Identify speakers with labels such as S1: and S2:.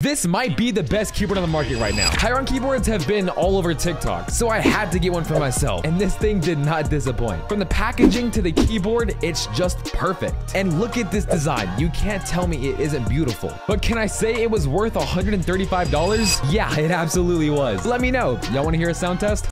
S1: This might be the best keyboard on the market right now. Higround keyboards have been all over TikTok, so I had to get one for myself, and this thing did not disappoint. From the packaging to the keyboard, it's just perfect. And look at this design. You can't tell me it isn't beautiful. But can I say it was worth $135? Yeah, it absolutely was. Let me know. Y'all want to hear a sound test?